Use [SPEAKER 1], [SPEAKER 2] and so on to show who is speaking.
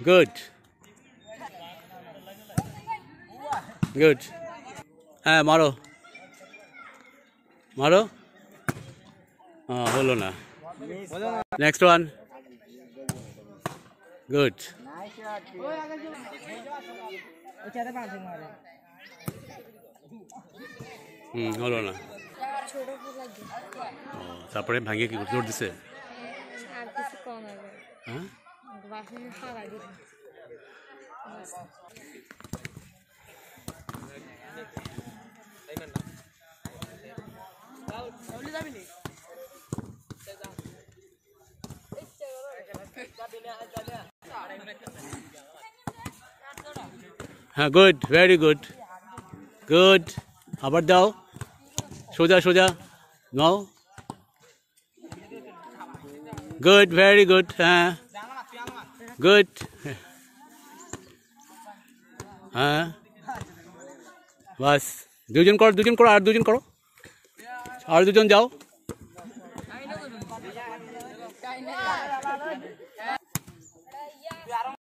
[SPEAKER 1] good good হ্যাঁ মারো মারো হ্যাঁ হলো না নেক্সট ওয়ান গুড হুম হলো না
[SPEAKER 2] ছোট ফুল লাগে
[SPEAKER 1] ও, তারপরে ভাঙিয়ে কি জোর দিছে
[SPEAKER 2] বাসন হারা দিবে
[SPEAKER 1] হ্যাঁ গুড ভেরি গুড গুড আবার দাও সোজা সোজা নাও গুড ভেরি গুড হ্যাঁ গুড হ্যাঁ বাস দুজন করো দুজন করো আর দুজন করো আর দুজন যাও